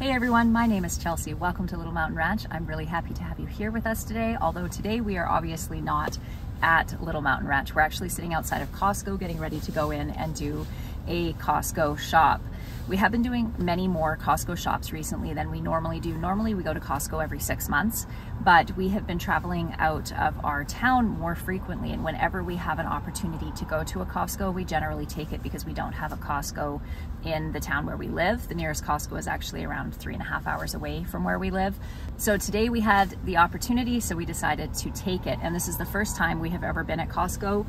Hey everyone, my name is Chelsea. Welcome to Little Mountain Ranch. I'm really happy to have you here with us today, although today we are obviously not at Little Mountain Ranch. We're actually sitting outside of Costco getting ready to go in and do a Costco shop. We have been doing many more Costco shops recently than we normally do. Normally we go to Costco every six months, but we have been traveling out of our town more frequently and whenever we have an opportunity to go to a Costco, we generally take it because we don't have a Costco in the town where we live. The nearest Costco is actually around three and a half hours away from where we live. So today we had the opportunity, so we decided to take it. And this is the first time we have ever been at Costco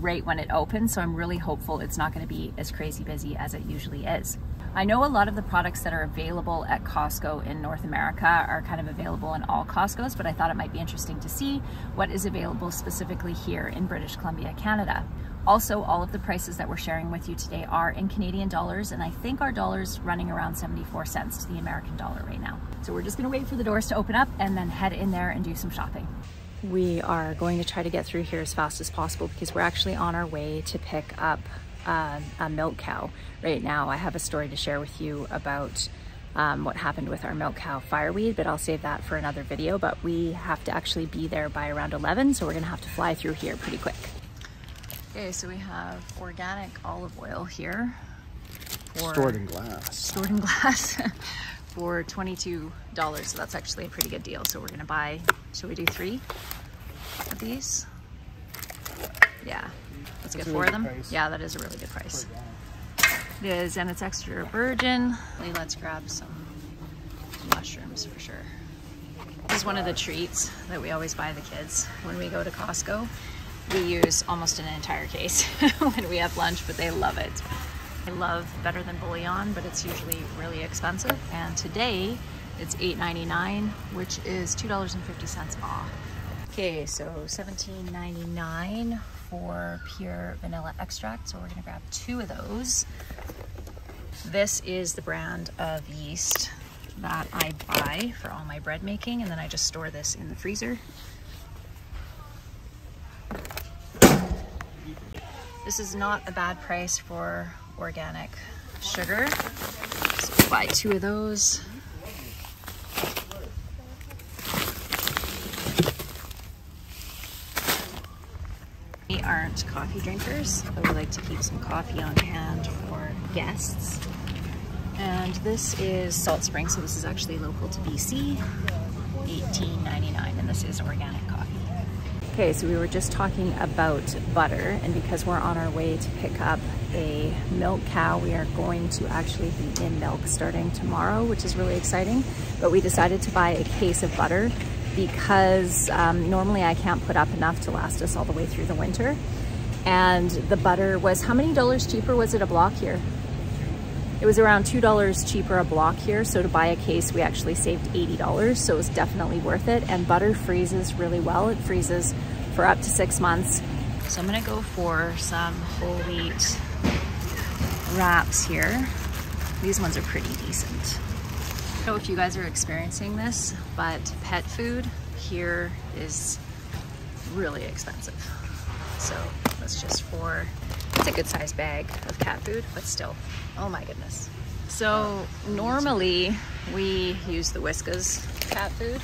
right when it opens. So I'm really hopeful it's not gonna be as crazy busy as it usually is. I know a lot of the products that are available at Costco in North America are kind of available in all Costco's, but I thought it might be interesting to see what is available specifically here in British Columbia, Canada. Also, all of the prices that we're sharing with you today are in Canadian dollars, and I think our dollar's running around 74 cents to the American dollar right now. So we're just gonna wait for the doors to open up and then head in there and do some shopping. We are going to try to get through here as fast as possible because we're actually on our way to pick up uh, a milk cow right now. I have a story to share with you about um, what happened with our milk cow fireweed, but I'll save that for another video. But we have to actually be there by around 11, so we're gonna have to fly through here pretty quick. Okay, so we have organic olive oil here. For, stored in glass. Stored in glass for $22. So that's actually a pretty good deal. So we're gonna buy, should we do three of these? Yeah, let's get four of them. Price. Yeah, that is a really good price. It is, and it's extra virgin. Let's grab some mushrooms for sure. This is one of the treats that we always buy the kids when we go to Costco. We use almost an entire case when we have lunch, but they love it. I love better than bouillon, but it's usually really expensive. And today it's $8.99, which is $2.50 off. Okay, so $17.99 for pure vanilla extract. So we're gonna grab two of those. This is the brand of yeast that I buy for all my bread making, and then I just store this in the freezer. This is not a bad price for organic sugar. So buy two of those. We aren't coffee drinkers, but we like to keep some coffee on hand for guests. And this is Salt Spring, so this is actually local to BC, $18.99, and this is organic coffee. Okay, so we were just talking about butter, and because we're on our way to pick up a milk cow, we are going to actually be in milk starting tomorrow, which is really exciting. But we decided to buy a case of butter because um, normally I can't put up enough to last us all the way through the winter. And the butter was, how many dollars cheaper was it a block here? It was around $2 cheaper a block here. So to buy a case, we actually saved $80. So it was definitely worth it. And butter freezes really well. It freezes for up to six months. So I'm gonna go for some whole wheat wraps here. These ones are pretty decent I don't know if you guys are experiencing this, but pet food here is really expensive. So that's just for, it's a good sized bag of cat food, but still, oh my goodness. So normally we use the Whiskas cat food,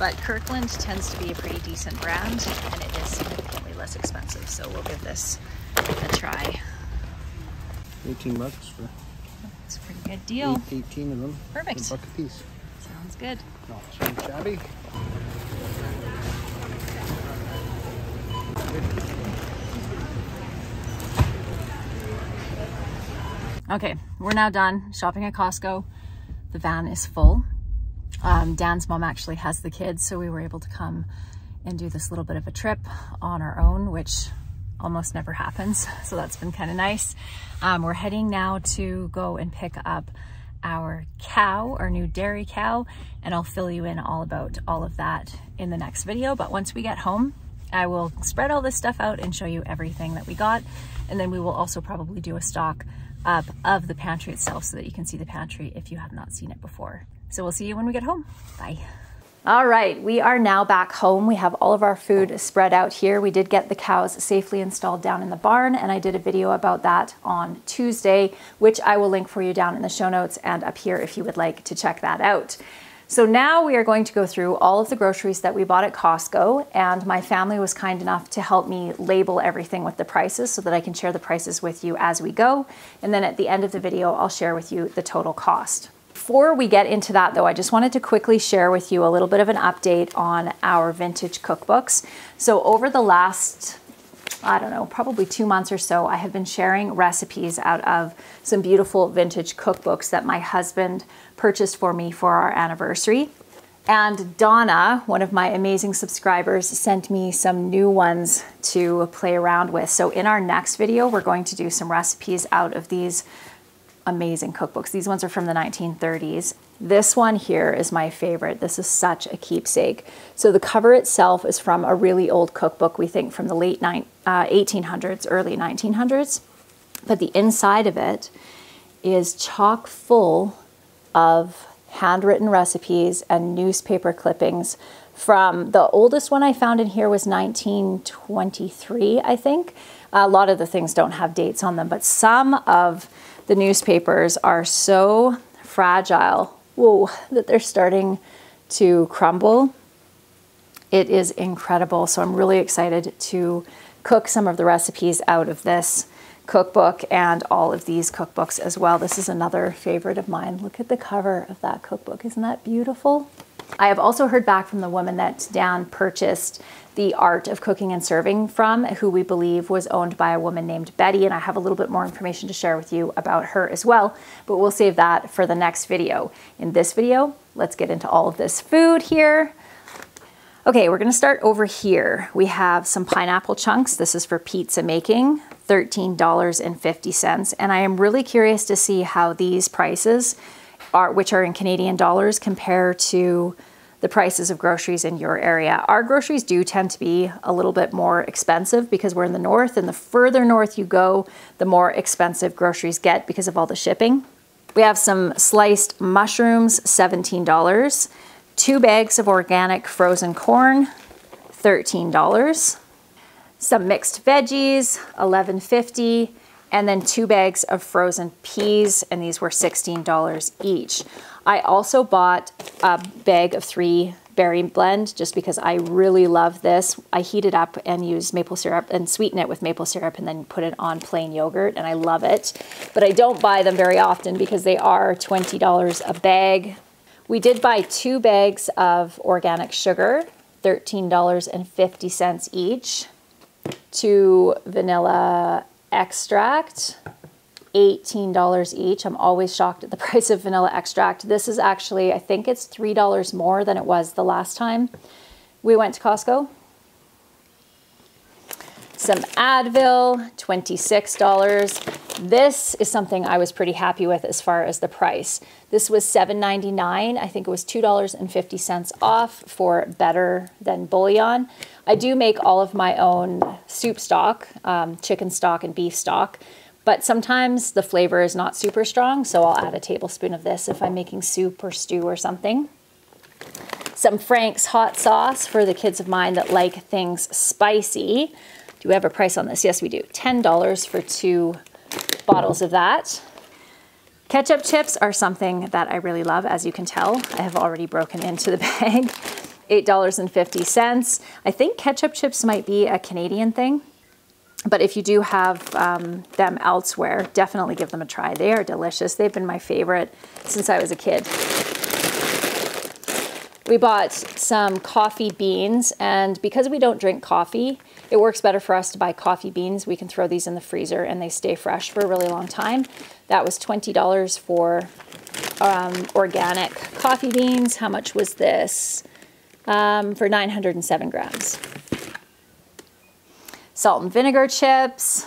but Kirkland tends to be a pretty decent brand and it is significantly less expensive. So we'll give this a try. 18 bucks for it's a pretty good deal. Eight, 18 of them. Perfect. A buck a piece. Sounds good. Not too shabby. Okay, we're now done shopping at Costco. The van is full. Um, Dan's mom actually has the kids, so we were able to come and do this little bit of a trip on our own, which almost never happens. So that's been kind of nice. Um, we're heading now to go and pick up our cow, our new dairy cow, and I'll fill you in all about all of that in the next video. But once we get home, I will spread all this stuff out and show you everything that we got. And then we will also probably do a stock up of the pantry itself so that you can see the pantry if you have not seen it before. So we'll see you when we get home. Bye. All right, we are now back home. We have all of our food spread out here. We did get the cows safely installed down in the barn, and I did a video about that on Tuesday, which I will link for you down in the show notes and up here if you would like to check that out. So now we are going to go through all of the groceries that we bought at Costco, and my family was kind enough to help me label everything with the prices so that I can share the prices with you as we go. And then at the end of the video, I'll share with you the total cost. Before we get into that though, I just wanted to quickly share with you a little bit of an update on our vintage cookbooks. So over the last I don't know, probably two months or so, I have been sharing recipes out of some beautiful vintage cookbooks that my husband purchased for me for our anniversary. And Donna, one of my amazing subscribers, sent me some new ones to play around with. So in our next video, we're going to do some recipes out of these amazing cookbooks. These ones are from the 1930s. This one here is my favorite. This is such a keepsake. So the cover itself is from a really old cookbook, we think from the late uh, 1800s, early 1900s. But the inside of it is chock full of handwritten recipes and newspaper clippings from the oldest one I found in here was 1923, I think. A lot of the things don't have dates on them, but some of the newspapers are so fragile, whoa, that they're starting to crumble. It is incredible. So I'm really excited to cook some of the recipes out of this cookbook and all of these cookbooks as well. This is another favorite of mine. Look at the cover of that cookbook. Isn't that beautiful? I have also heard back from the woman that Dan purchased the art of cooking and serving from, who we believe was owned by a woman named Betty. And I have a little bit more information to share with you about her as well, but we'll save that for the next video. In this video, let's get into all of this food here. Okay, we're gonna start over here. We have some pineapple chunks. This is for pizza making, $13.50. And I am really curious to see how these prices are, which are in Canadian dollars, compare to the prices of groceries in your area. Our groceries do tend to be a little bit more expensive because we're in the north, and the further north you go, the more expensive groceries get because of all the shipping. We have some sliced mushrooms, $17. Two bags of organic frozen corn, $13. Some mixed veggies, $11.50 and then two bags of frozen peas, and these were $16 each. I also bought a bag of three berry blend just because I really love this. I heat it up and use maple syrup and sweeten it with maple syrup and then put it on plain yogurt and I love it. But I don't buy them very often because they are $20 a bag. We did buy two bags of organic sugar, $13.50 each. Two vanilla extract, $18 each. I'm always shocked at the price of vanilla extract. This is actually, I think it's $3 more than it was the last time we went to Costco. Some Advil, $26. This is something I was pretty happy with as far as the price. This was $7.99. I think it was $2.50 off for better than bouillon. I do make all of my own soup stock, um, chicken stock and beef stock. But sometimes the flavor is not super strong, so I'll add a tablespoon of this if I'm making soup or stew or something. Some Frank's hot sauce for the kids of mine that like things spicy. Do we have a price on this? Yes, we do. $10 for two bottles of that. Ketchup chips are something that I really love, as you can tell. I have already broken into the bag. $8.50. I think ketchup chips might be a Canadian thing. But if you do have um, them elsewhere, definitely give them a try. They are delicious. They've been my favorite since I was a kid. We bought some coffee beans, and because we don't drink coffee, it works better for us to buy coffee beans. We can throw these in the freezer and they stay fresh for a really long time. That was $20 for um, organic coffee beans. How much was this? Um, for 907 grams salt and vinegar chips,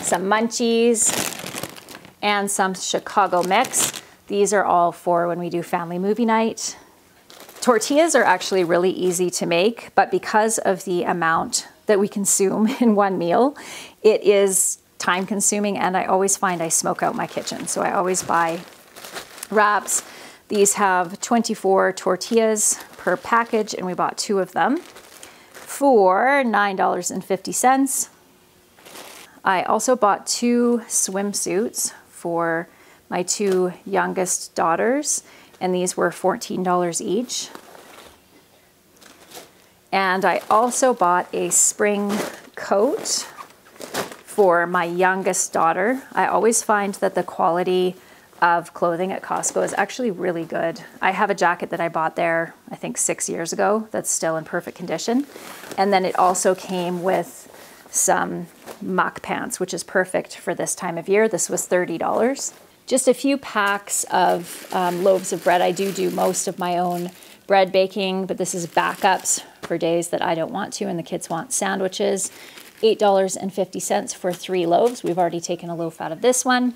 some munchies, and some Chicago mix. These are all for when we do family movie night. Tortillas are actually really easy to make, but because of the amount that we consume in one meal, it is time consuming and I always find I smoke out my kitchen. So I always buy wraps. These have 24 tortillas per package, and we bought two of them for $9.50. I also bought two swimsuits for my two youngest daughters, and these were $14 each. And I also bought a spring coat for my youngest daughter. I always find that the quality of clothing at Costco is actually really good. I have a jacket that I bought there, I think six years ago, that's still in perfect condition. And then it also came with some muck pants, which is perfect for this time of year. This was $30. Just a few packs of um, loaves of bread. I do do most of my own bread baking, but this is backups for days that I don't want to and the kids want sandwiches. $8.50 for three loaves. We've already taken a loaf out of this one.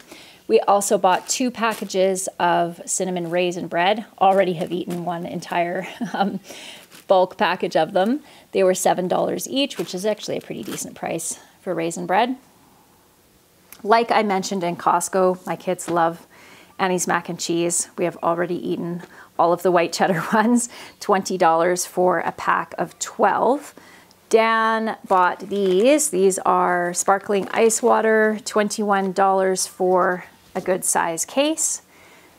We also bought two packages of cinnamon raisin bread. Already have eaten one entire um, bulk package of them. They were $7 each, which is actually a pretty decent price for raisin bread. Like I mentioned in Costco, my kids love Annie's mac and cheese. We have already eaten all of the white cheddar ones, $20 for a pack of 12. Dan bought these. These are sparkling ice water, $21 for a good size case.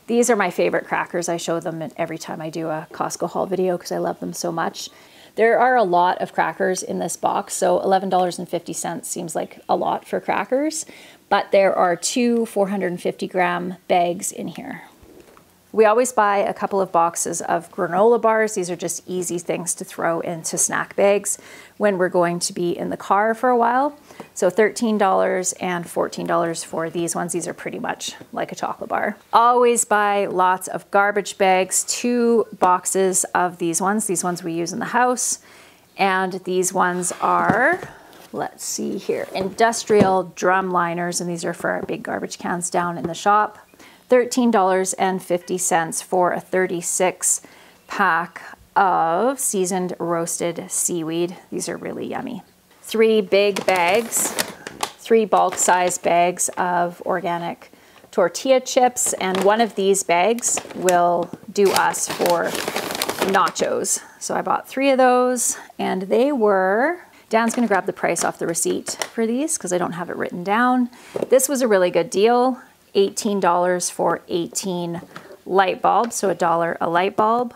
These are my favorite crackers. I show them every time I do a Costco haul video because I love them so much. There are a lot of crackers in this box, so $11.50 seems like a lot for crackers, but there are two 450 gram bags in here. We always buy a couple of boxes of granola bars. These are just easy things to throw into snack bags when we're going to be in the car for a while. So $13 and $14 for these ones. These are pretty much like a chocolate bar. Always buy lots of garbage bags, two boxes of these ones. These ones we use in the house. And these ones are, let's see here, industrial drum liners. And these are for our big garbage cans down in the shop. $13.50 for a 36 pack of seasoned roasted seaweed. These are really yummy. Three big bags, three bulk size bags of organic tortilla chips, and one of these bags will do us for nachos. So I bought three of those, and they were Dan's gonna grab the price off the receipt for these because I don't have it written down. This was a really good deal. $18 for 18 light bulbs, so a dollar a light bulb.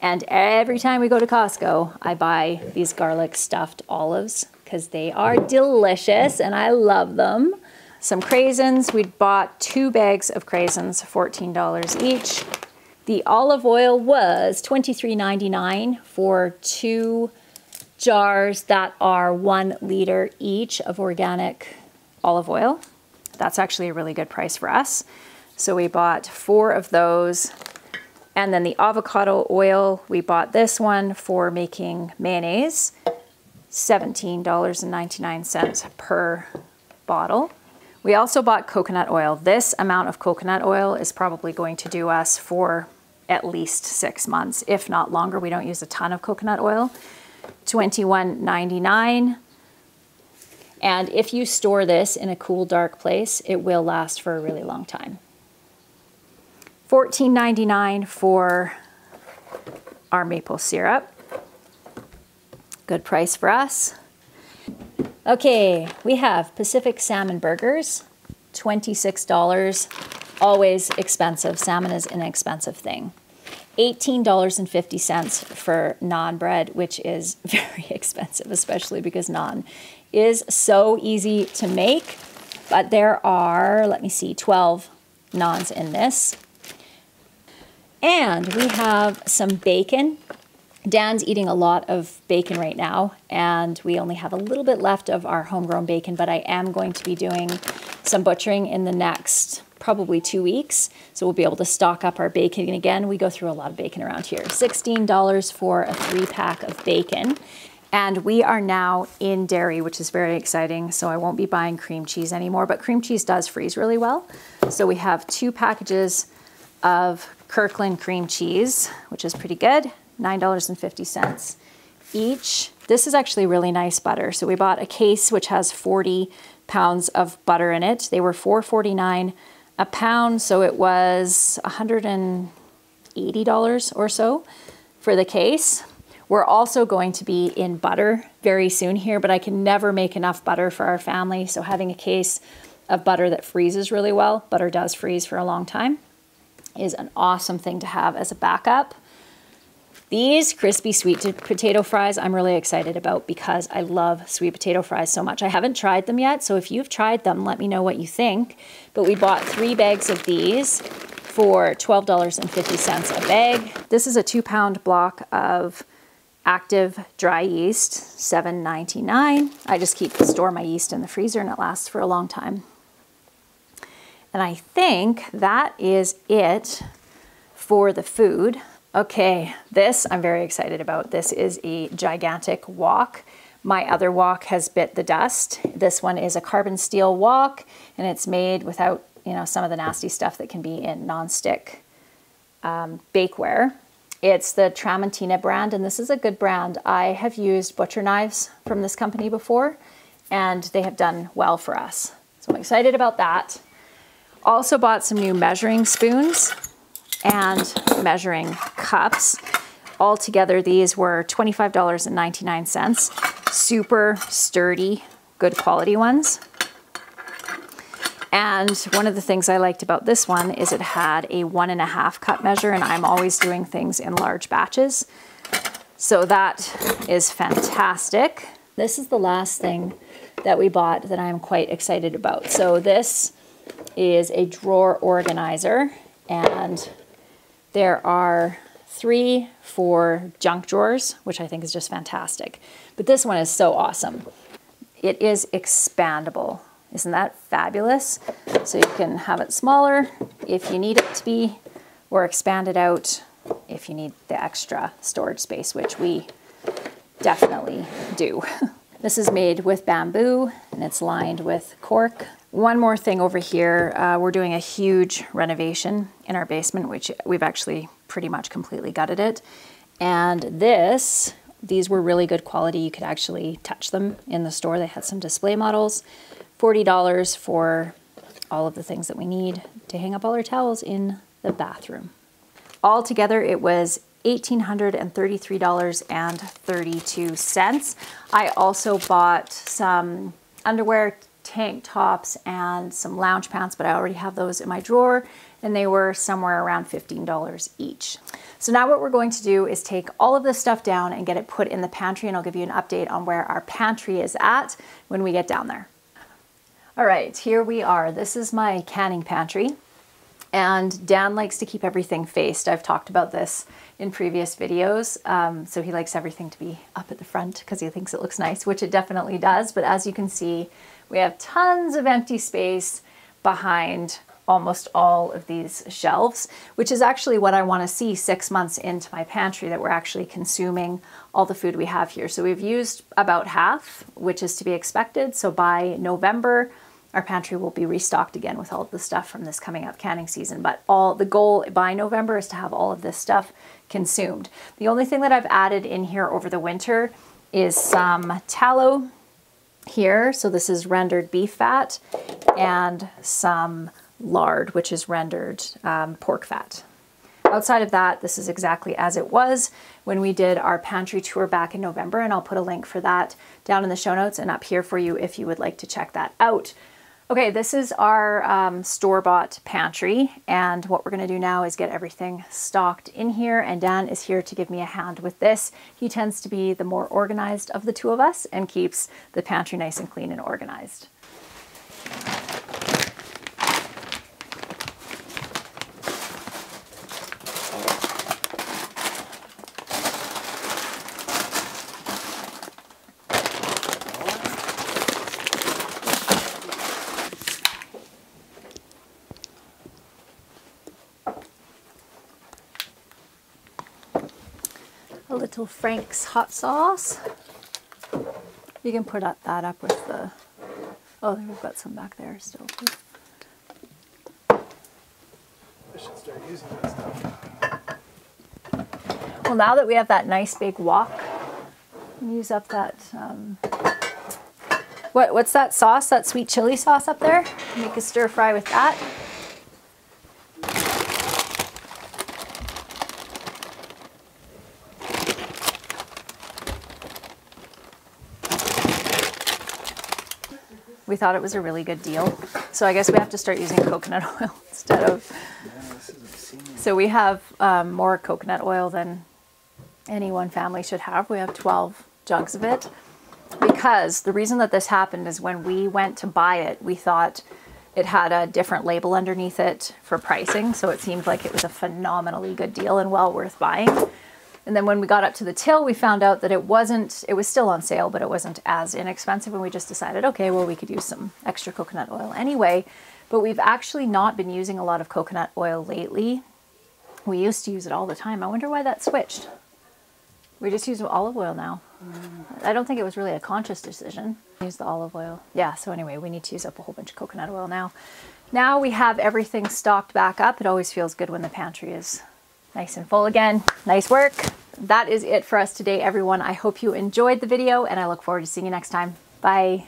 And every time we go to Costco, I buy these garlic stuffed olives because they are delicious and I love them. Some craisins, we bought two bags of craisins, $14 each. The olive oil was $23.99 for two jars that are one liter each of organic olive oil. That's actually a really good price for us. So we bought four of those. And then the avocado oil, we bought this one for making mayonnaise, $17.99 per bottle. We also bought coconut oil. This amount of coconut oil is probably going to do us for at least six months, if not longer. We don't use a ton of coconut oil. $21.99 and if you store this in a cool, dark place, it will last for a really long time. $14.99 for our maple syrup. Good price for us. Okay, we have Pacific Salmon Burgers, $26. Always expensive. Salmon is an expensive thing. $18.50 for naan bread, which is very expensive, especially because naan is so easy to make. But there are, let me see, 12 naans in this. And we have some bacon. Dan's eating a lot of bacon right now, and we only have a little bit left of our homegrown bacon, but I am going to be doing some butchering in the next probably two weeks. So we'll be able to stock up our bacon again. We go through a lot of bacon around here. $16 for a three pack of bacon. And we are now in dairy, which is very exciting. So I won't be buying cream cheese anymore, but cream cheese does freeze really well. So we have two packages of Kirkland cream cheese, which is pretty good, $9.50 each. This is actually really nice butter. So we bought a case which has 40 pounds of butter in it. They were $4.49 a pound, so it was 100 and $80 or so for the case. We're also going to be in butter very soon here, but I can never make enough butter for our family. So having a case of butter that freezes really well, butter does freeze for a long time, is an awesome thing to have as a backup. These crispy sweet potato fries I'm really excited about because I love sweet potato fries so much. I haven't tried them yet, so if you've tried them, let me know what you think. But we bought three bags of these for $12.50 a bag. This is a two pound block of active dry yeast, $7.99. I just keep store my yeast in the freezer and it lasts for a long time. And I think that is it for the food. Okay, this I'm very excited about. This is a gigantic wok. My other wok has bit the dust. This one is a carbon steel wok and it's made without, you know, some of the nasty stuff that can be in nonstick um, bakeware. It's the Tramontina brand, and this is a good brand. I have used butcher knives from this company before, and they have done well for us. So I'm excited about that. Also bought some new measuring spoons and measuring cups. Altogether, these were $25.99. Super sturdy, good quality ones. And one of the things I liked about this one is it had a one and a half cup measure and I'm always doing things in large batches. So that is fantastic. This is the last thing that we bought that I'm quite excited about. So this is a drawer organizer and there are three for junk drawers, which I think is just fantastic. But this one is so awesome. It is expandable. Isn't that fabulous? So you can have it smaller if you need it to be, or expand it out if you need the extra storage space, which we definitely do. this is made with bamboo and it's lined with cork. One more thing over here, uh, we're doing a huge renovation in our basement, which we've actually pretty much completely gutted it. And this, these were really good quality. You could actually touch them in the store. They had some display models. $40 for all of the things that we need to hang up all our towels in the bathroom. Altogether, it was $1,833.32. I also bought some underwear, tank tops, and some lounge pants, but I already have those in my drawer, and they were somewhere around $15 each. So now what we're going to do is take all of this stuff down and get it put in the pantry, and I'll give you an update on where our pantry is at when we get down there. All right, here we are. This is my canning pantry. And Dan likes to keep everything faced. I've talked about this in previous videos. Um, so he likes everything to be up at the front because he thinks it looks nice, which it definitely does. But as you can see, we have tons of empty space behind almost all of these shelves, which is actually what I want to see six months into my pantry that we're actually consuming all the food we have here. So we've used about half, which is to be expected. So by November, our pantry will be restocked again with all of the stuff from this coming up canning season. But all the goal by November is to have all of this stuff consumed. The only thing that I've added in here over the winter is some tallow here. So this is rendered beef fat and some lard, which is rendered um, pork fat. Outside of that, this is exactly as it was when we did our pantry tour back in November, and I'll put a link for that down in the show notes and up here for you if you would like to check that out. Okay, this is our um, store-bought pantry, and what we're gonna do now is get everything stocked in here, and Dan is here to give me a hand with this. He tends to be the more organized of the two of us and keeps the pantry nice and clean and organized. Little Frank's hot sauce. You can put that up with the, oh, we've got some back there still. I should start using that stuff. Well, now that we have that nice big wok, use up that, um, what, what's that sauce, that sweet chili sauce up there? Make a stir fry with that. We thought it was a really good deal. So I guess we have to start using coconut oil instead of. So we have um, more coconut oil than any one family should have. We have 12 jugs of it. Because the reason that this happened is when we went to buy it, we thought it had a different label underneath it for pricing. So it seemed like it was a phenomenally good deal and well worth buying. And then when we got up to the till, we found out that it wasn't, it was still on sale, but it wasn't as inexpensive. And we just decided, okay, well, we could use some extra coconut oil anyway. But we've actually not been using a lot of coconut oil lately. We used to use it all the time. I wonder why that switched. We just use olive oil now. Mm. I don't think it was really a conscious decision. Use the olive oil. Yeah, so anyway, we need to use up a whole bunch of coconut oil now. Now we have everything stocked back up. It always feels good when the pantry is nice and full again. Nice work. That is it for us today, everyone. I hope you enjoyed the video and I look forward to seeing you next time. Bye.